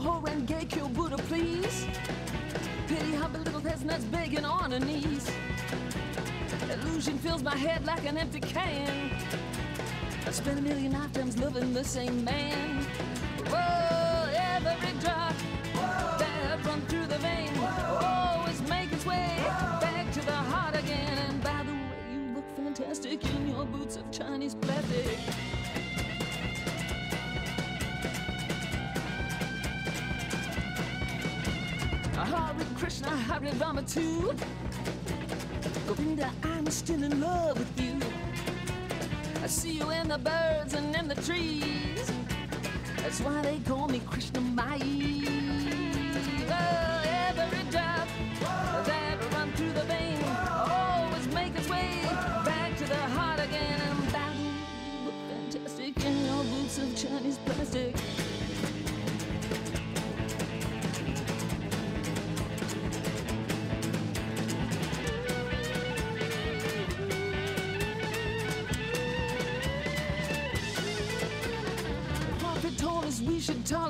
and gay kill Buddha, please. Pity the little peasant's begging on her knees. Illusion fills my head like an empty can. I spent a million lifetimes loving the same man. Whoa, every drop that run through the vein always make its way back to the heart again. And by the way, you look fantastic in your boots of Chinese plastic. Krishna, Hare Rama too. Govinda, I'm still in love with you. I see you in the birds and in the trees. That's why they call me Krishna Mai.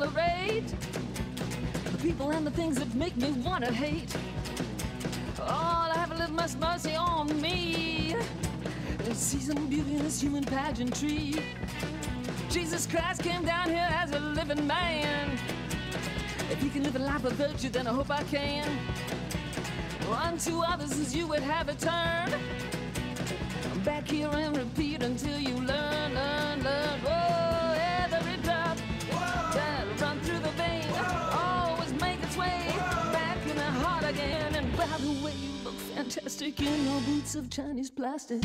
Tolerate the people and the things that make me wanna hate. Oh, I have a little much mercy on me. And see some beauty in this human pageantry. Jesus Christ came down here as a living man. If he can live a life of virtue, then I hope I can. Unto others as you would have it turned. Back here and repeat until you learn, learn, learn. Whoa, boots of Chinese plastic.